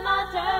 mother.